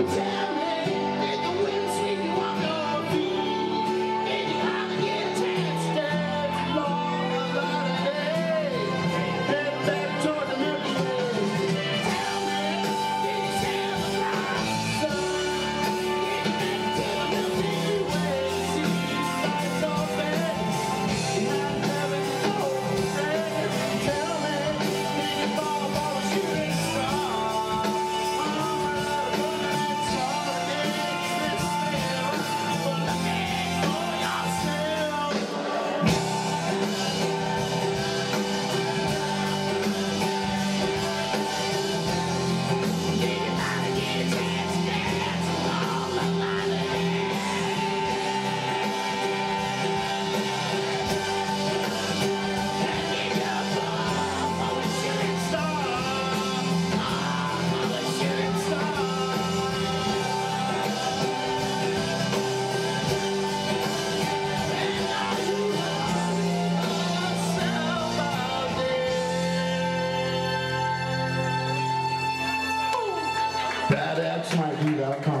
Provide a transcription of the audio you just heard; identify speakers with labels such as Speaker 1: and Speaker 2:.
Speaker 1: Yeah. Band.com.